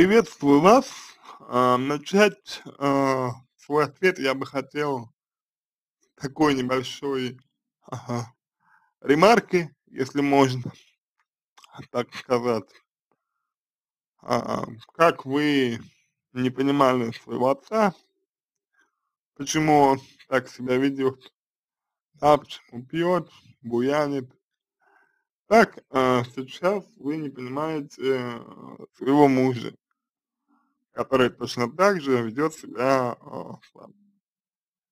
Приветствую вас. А, начать а, свой ответ я бы хотел такой небольшой ага, ремарки, если можно так сказать. А, как вы не понимали своего отца, почему он так себя ведет, да, почему пьет, буянит, так сейчас вы не понимаете своего мужа, который точно так же ведет себя а, с вами.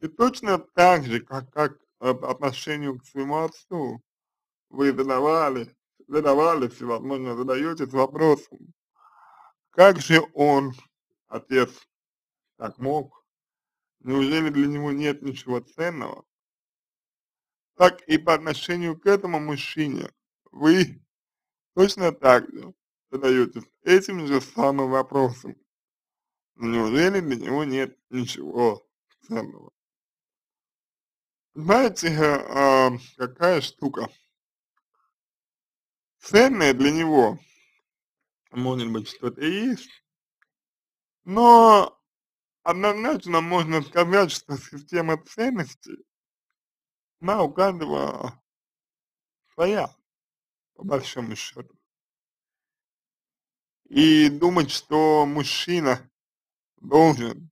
И точно так же, как, как по отношению к своему отцу, вы задавали, задавали всевозможно, задаетесь вопросом, как же он, отец, так мог, неужели для него нет ничего ценного, так и по отношению к этому мужчине вы точно так же задаетесь этим же самым вопросом. Неужели для него нет ничего ценного? Знаете, э, какая штука? Ценное для него, может быть, что-то есть, но однозначно можно сказать, что система ценностей, она у каждого своя по большому счету. И думать, что мужчина должен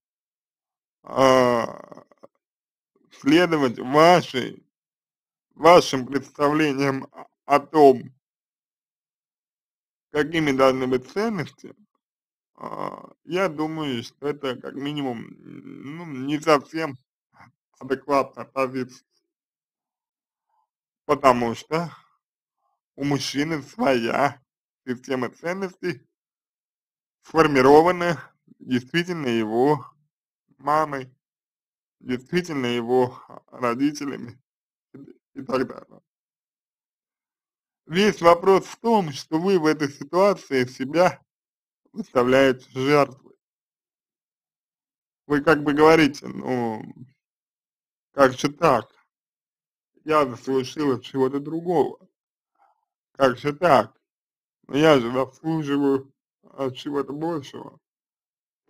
а, следовать вашей, вашим представлениям о том, какими должны быть ценности, а, я думаю, что это как минимум ну, не совсем адекватная позиция. Потому что у мужчины своя система ценностей, сформированная действительно его мамой, действительно его родителями и так далее. Весь вопрос в том, что вы в этой ситуации себя выставляете жертвой. Вы как бы говорите, ну, как же так? Я заслужила чего-то другого. Как же так? Но я же заслуживаю от чего-то большего.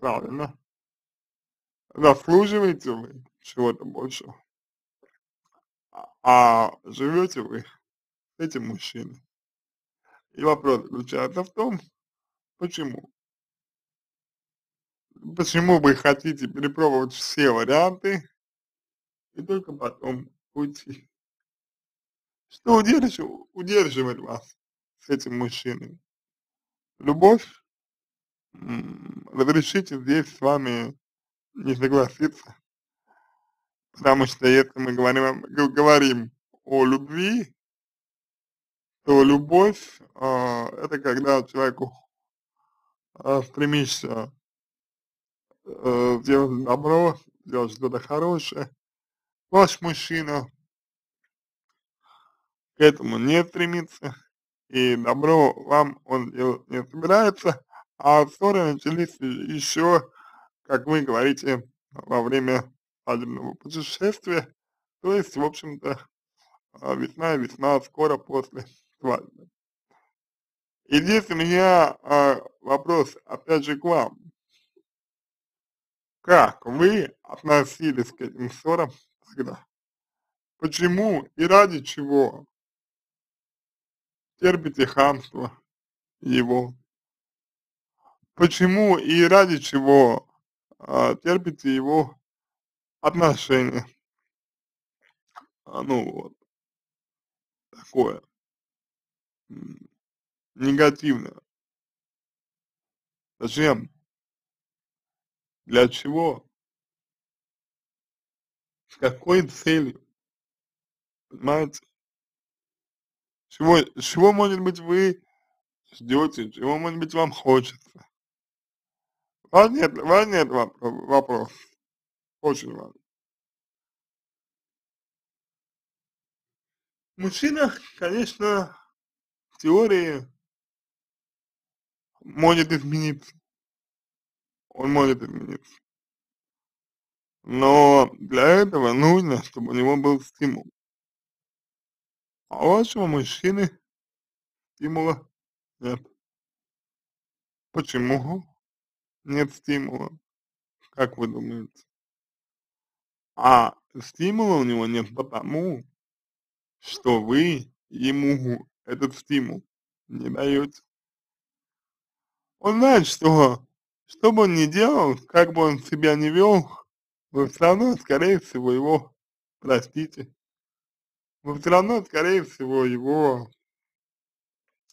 Правильно. Заслуживаете вы чего-то большего. А, а живете вы с этим мужчиной. И вопрос заключается в том, почему. Почему вы хотите перепробовать все варианты и только потом уйти. Что удерживает, вас с этим мужчиной? Любовь? Разрешите здесь с вами не согласиться, потому что если мы говорим, говорим о любви, то любовь э, это когда человеку э, стремишься э, сделать добро, сделать что-то хорошее, ваш мужчина к этому не стремится, и добро вам он делать не собирается, а ссоры начались еще, как вы говорите, во время свадебного путешествия, то есть, в общем-то, а, весьма и весьма скоро после свадьбы. И здесь у меня а, вопрос, опять же, к вам. Как вы относились к этим ссорам тогда? Почему и ради чего терпите хамство его? Почему и ради чего а, терпите его отношения? А, ну вот, такое негативное. Зачем? Для чего? С какой целью? Понимаете? Чего, чего, может быть, вы ждете, чего, может быть, вам хочется? Важный, важный вопрос. Очень важный. Мужчина, конечно, в теории может измениться. Он может измениться. Но для этого нужно, чтобы у него был стимул. А у вашего мужчины стимула нет. Почему? Нет стимула, как вы думаете? А стимула у него нет потому, что вы ему этот стимул не даете. Он знает, что, что бы он ни делал, как бы он себя ни вел, вы все равно, скорее всего, его простите. Вы все равно, скорее всего, его,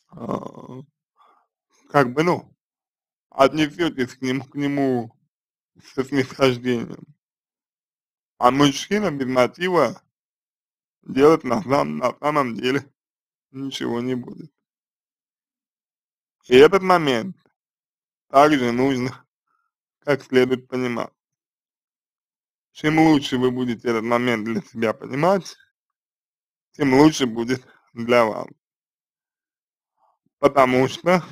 а, как бы, ну, отнесетесь к нему, к нему со снисхождением. А мужчина без мотива делать на, сам, на самом деле ничего не будет. И этот момент также нужно как следует понимать. Чем лучше вы будете этот момент для себя понимать, тем лучше будет для вас. Потому что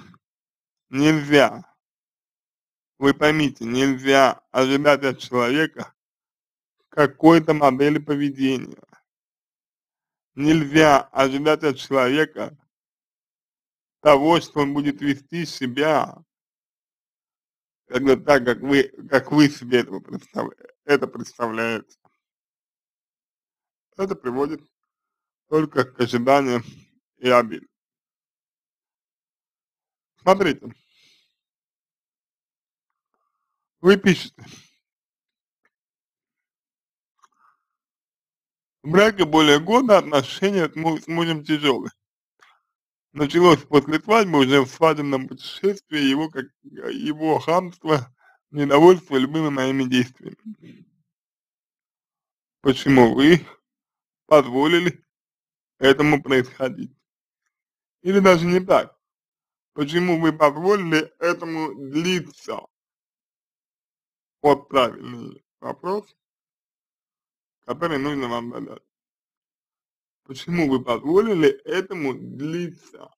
нельзя, вы поймите, нельзя ожидать от человека какой-то модели поведения. Нельзя ожидать от человека того, что он будет вести себя когда так, как вы, как вы себе этого представ, это представляете. Это приводит только к ожиданиям и обиде. Смотрите, вы пишете, в браке более года отношения с мужем тяжелые. Началось после свадьбы, уже в свадебном путешествии, его, как, его хамство, недовольство любыми моими действиями. Почему вы позволили этому происходить? Или даже не так. Почему вы позволили этому длиться? Вот правильный вопрос, который нужно вам задать. Почему вы позволили этому длиться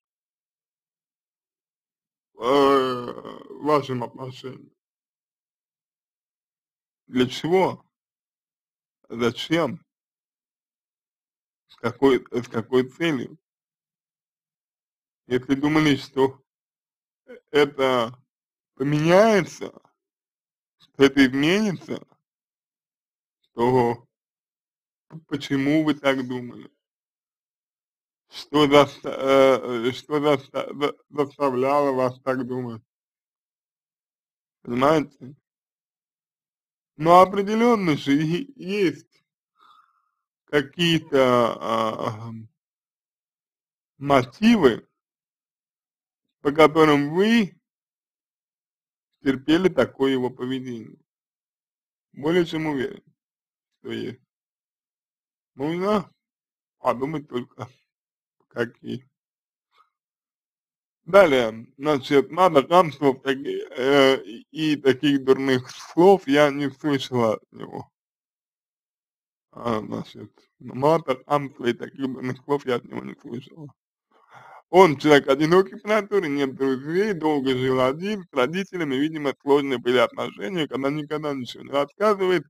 э, в вашем отношении? Для чего? Зачем? С какой, с какой целью? Если думали, что это поменяется, это изменится, то почему вы так думали? Что, заста э, что заста заставляло вас так думать? Понимаете? Но определенно же есть какие-то а, мотивы, по которым вы терпели такое его поведение. Более чем уверен, что есть. Нужно подумать только какие. Далее, значит, надо хамствов таки, э, и таких дурных слов я не слышала от него. А, значит, мата, хамства и таких дурных слов я от него не слышала. Он человек одинокий по натуре, нет друзей, долго жил один, с родителями, видимо, сложные были отношения, когда никогда ничего не рассказывает,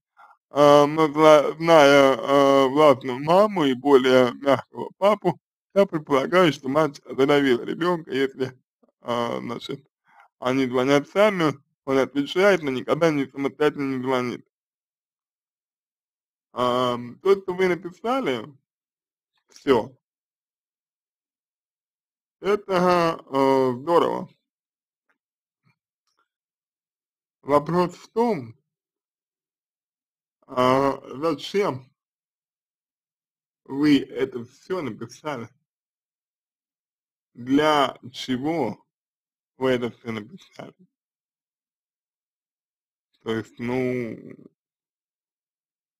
а, но зная а, властную маму и более мягкого папу, я предполагаю, что мать задавила ребенка, если, а, значит, они звонят сами, он отвечает, но никогда не самостоятельно не звонит. То, что вы написали, все. Это э, здорово. Вопрос в том, а, зачем вы это все написали? для чего вы это все написали. То есть, ну,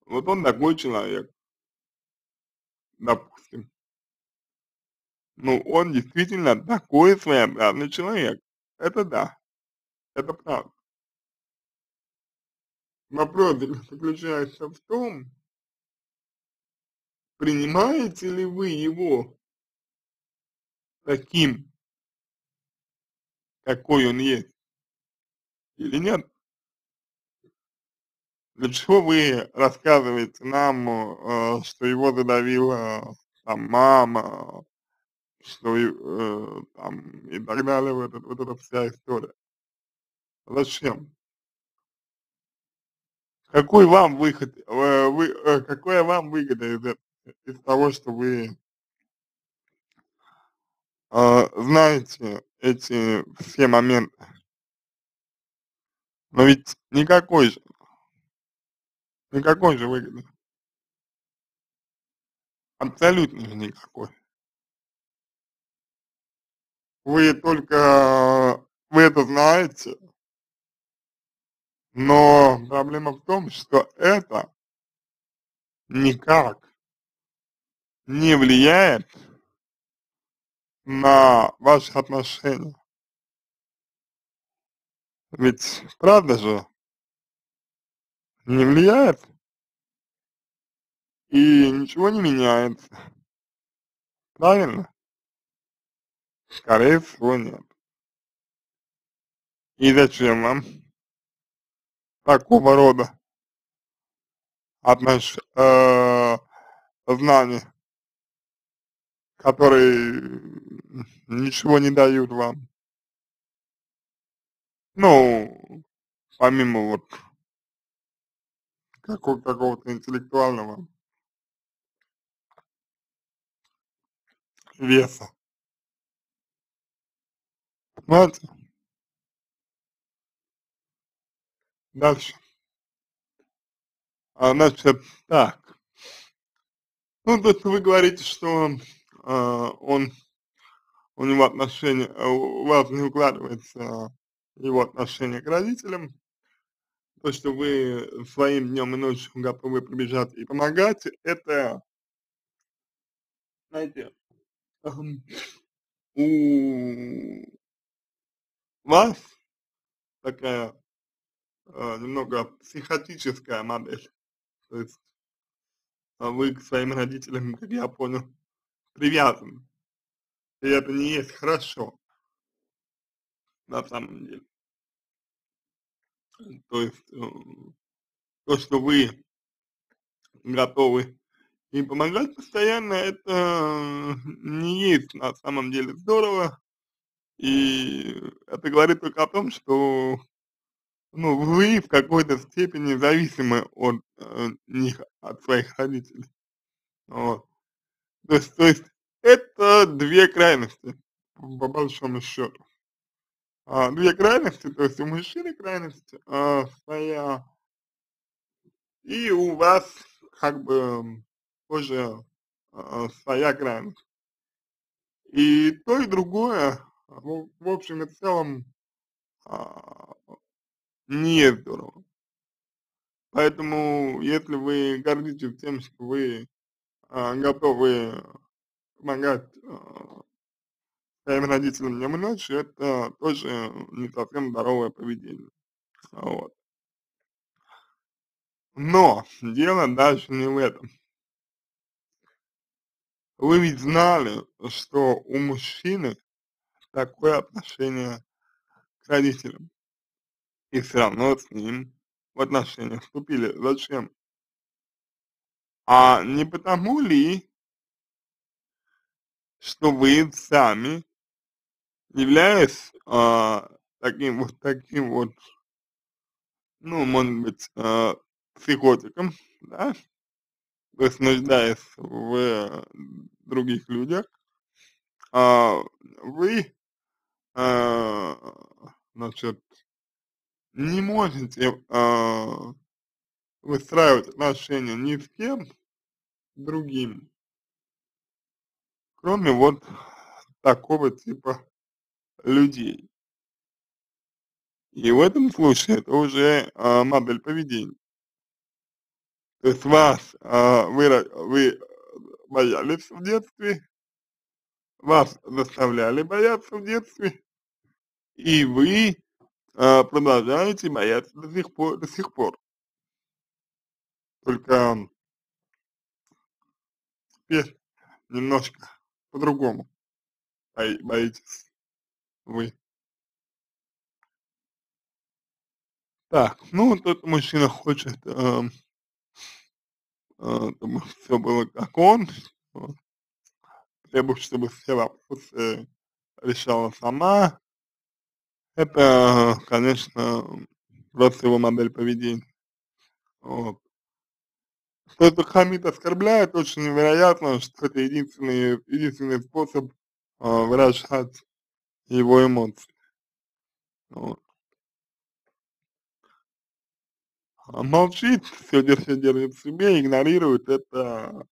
вот он такой человек, допустим. Ну, он действительно такой своеобразный человек. Это да, это правда. Вопрос заключается в том, принимаете ли вы его таким, какой он есть, или нет? Для чего вы рассказываете нам, э, что его задавила там мама, что э, там и так далее, вот, это, вот эта вся история? Зачем? какой вам выход, э, вы, э, какая вам выгода из, из того, что вы э, знаете эти все моменты? Но ведь никакой же, никакой же выгоды, абсолютно никакой. Вы только, вы это знаете, но проблема в том, что это никак не влияет на ваши отношения. Ведь правда же не влияет и ничего не меняется, правильно? Скорее всего нет. И зачем вам такого рода отнош... э, знания, которые ничего не дают вам? Ну, помимо вот какого- какого-то интеллектуального веса. Понимаете? Дальше. А, значит, так. Ну, то есть вы говорите, что а, он, у него отношения, а, у вас не укладывается его отношение к родителям, то, что вы своим днем и ночью готовы прибежать и помогать, это, знаете, у вас такая а, немного психотическая модель. То есть а, вы к своим родителям, как я понял, привязаны. И это не есть хорошо на самом деле. То есть э, то, что вы готовы им помогать постоянно, это не есть на самом деле здорово. И это говорит только о том, что ну, вы в какой-то степени зависимы от э, них, от своих родителей. Вот. То есть, то есть это две крайности, по большому счету. А, две крайности, то есть у мужчины крайность а, своя, и у вас как бы тоже а, своя крайность. И то, и другое, в, в общем и целом, а, не здорово. Поэтому, если вы гордитесь тем, что вы а, готовы помогать а, своим родителям днем это тоже не совсем здоровое поведение. Вот. Но дело дальше не в этом. Вы ведь знали, что у мужчины такое отношение к родителям, и все равно с ним в отношения вступили. Зачем? А не потому ли, что вы сами, являясь а, таким вот таким вот, ну, может быть, а, психотиком, да, то в других людях, а, вы, а, значит, не можете а, выстраивать отношения ни с кем другим, кроме вот такого типа людей. И в этом случае это уже а, модель поведения. То есть вас, а, вы, вы боялись в детстве, вас заставляли бояться в детстве, и вы а, продолжаете бояться до сих пор, до сих пор. Только теперь немножко по-другому бои- боитесь вы. Так, ну этот мужчина хочет, эм, э, чтобы все было как он, требует, чтобы все вопросы решала сама. Это, конечно, просто его модель поведения. Вот. Кто-то хамит, оскорбляет, очень вероятно, что это единственный, единственный способ а, выражать его эмоции. Вот. А молчит, все держит, держит в себе, игнорирует, это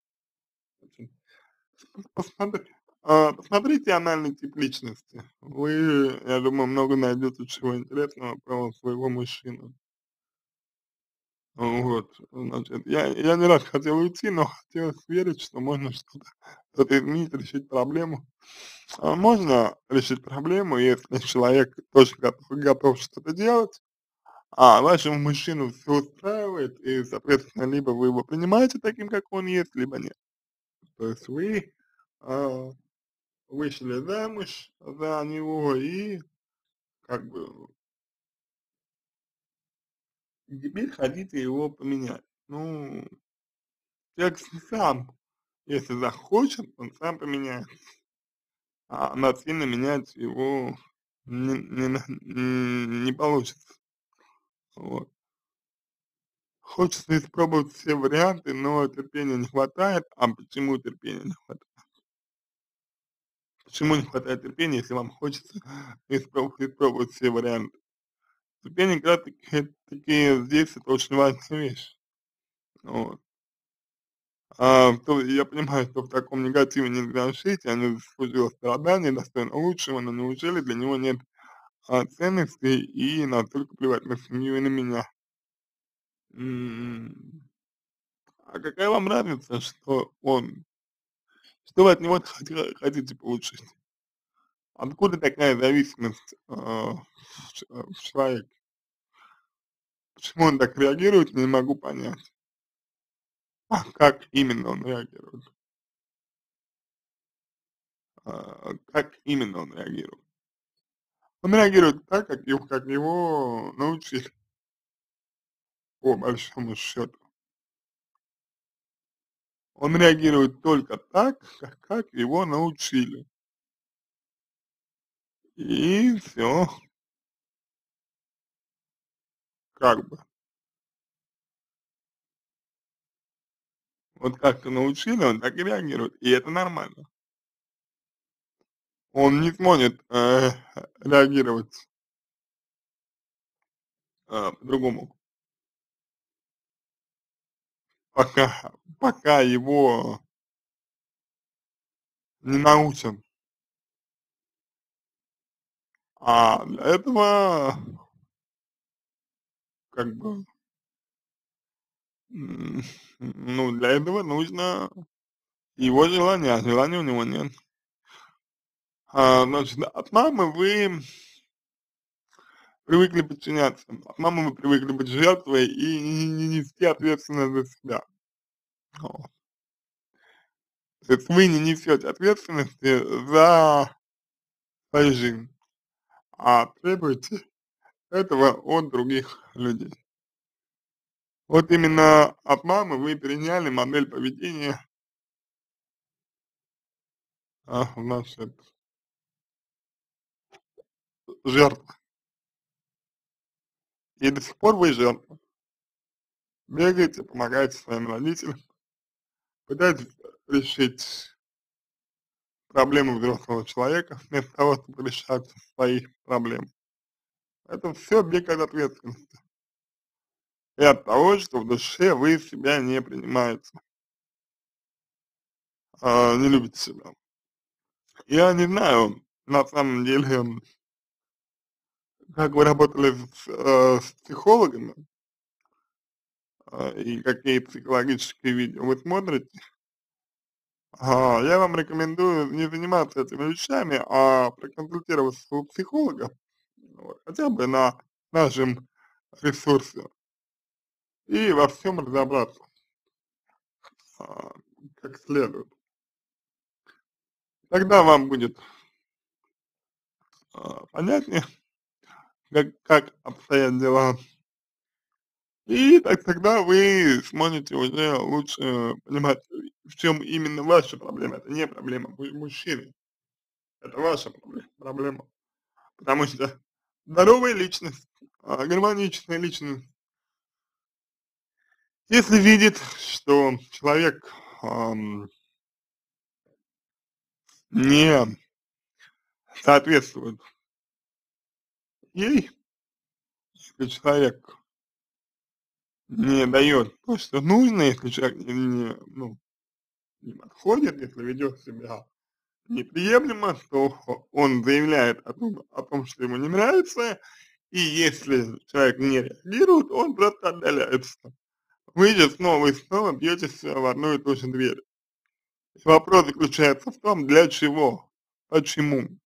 посмотри, посмотрите анальный тип личности. Вы, я думаю, много найдете чего интересного про своего мужчину. Вот, значит, я, я не раз хотел уйти, но хотелось верить, что можно что-то что изменить, решить проблему. А можно решить проблему, если человек тоже готов, готов что-то делать, а вашего мужчину все устраивает, и, соответственно, либо вы его принимаете таким, как он есть, либо нет. То есть вы а, вышли замуж за него и как бы теперь хотите его поменять. Ну, человек сам, если захочет, он сам поменяется. А насильно менять его не, не, не получится. Вот. Хочется испробовать все варианты, но терпения не хватает. А почему терпения не хватает? Почему не хватает терпения, если вам хочется испробовать, испробовать все варианты? Терпение как раз таки, здесь это очень важная вещь. Вот. А, то я понимаю, что в таком негативе нельзя жить, я не заслужил страдания, достойно лучшего, но неужели для него нет а, ценностей и настолько плевать на семью и на меня? М -м а какая вам разница, что он, что вы от него хотите получить? Откуда такая зависимость а, в человеке? Почему он так реагирует, не могу понять. А как именно он реагирует? А, как именно он реагирует? Он реагирует так, как его, как его научили, по большому счету. Он реагирует только так, как, его научили. И все. Как бы. Вот как научили, он так и реагирует, и это нормально. Он не сможет э, реагировать э, по-другому. Пока, пока его не научат. А для этого как бы ну, для этого нужно его желание, а желания у него нет. А, значит, от мамы вы привыкли подчиняться, от мамы вы привыкли быть жертвой и не, не нести ответственность за себя. Вот. То есть вы не несете ответственности за свою жизнь, а требуете этого от других людей. Вот именно от мамы вы переняли модель поведения, а, значит, жертва. И до сих пор вы жертва. Бегаете, помогаете своим родителям, пытаетесь решить проблемы взрослого человека, вместо того, чтобы решать свои проблемы. Это все бег от ответственности и от того, что в душе вы себя не принимаете, а, не любите себя. Я не знаю, на самом деле, как вы работали с, э, с психологами, э, и какие психологические видео вы смотрите, а, я вам рекомендую не заниматься этими вещами, а проконсультироваться у психолога, хотя бы на нашем ресурсе. И во всем разобраться а, как следует. Тогда вам будет а, понятнее, как, как обстоят дела. И так тогда вы сможете уже лучше понимать, в чем именно ваша проблема. Это не проблема мужчины. Это ваша проблема. Потому что здоровая личность, а, гармоничная личность Если видит, что человек ам, не соответствует ей, если человек не дает то, что нужно, если человек не, ну, не подходит, если ведет себя неприемлемо, то он заявляет о том, о том, что ему не нравится, и если человек не реагирует, он просто отдаляется. Вы же снова и снова бьетесь в одну и ту же дверь. Вопрос заключается в том, для чего, почему,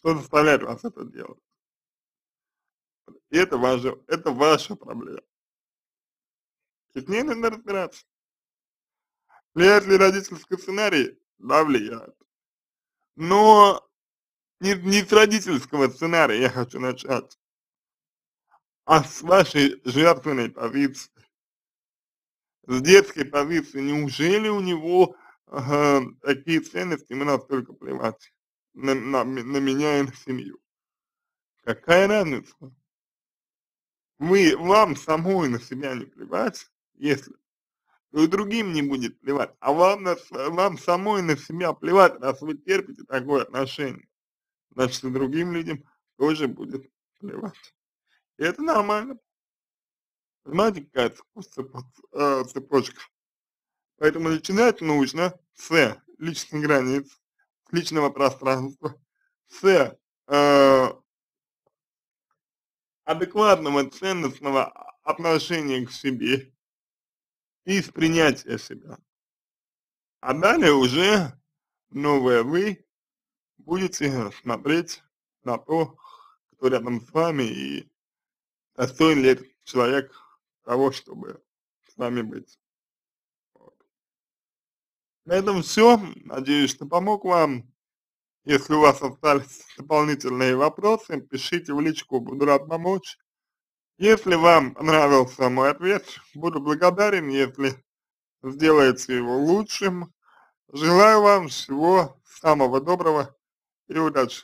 что заставляет вас это делать. И это, ваша, это ваша проблема. И с ней надо разбираться. Влияет ли родительский сценарий? Да, влияет. Но не, не с родительского сценария я хочу начать, а с вашей жертвенной позиции. С детской позиции. Неужели у него э, такие ценности, ему настолько плевать на, на, на меня и на семью? Какая разница? Вы, вам самой на себя не плевать, если то и другим не будет плевать, а вам, на, вам самой на себя плевать, раз вы терпите такое отношение, значит и другим людям тоже будет плевать. И это нормально. Понимаете, какая э, цепочка? Поэтому начинать нужно с личных границ, личного пространства, с э, адекватного, ценностного отношения к себе и с принятия себя. А далее уже новое вы будете смотреть на то, кто рядом с вами и достоин ли этот человек того, чтобы с вами быть. На этом все. Надеюсь, что помог вам. Если у вас остались дополнительные вопросы, пишите в личку, буду рад помочь. Если вам понравился мой ответ, буду благодарен, если сделаете его лучшим. Желаю вам всего самого доброго и удачи.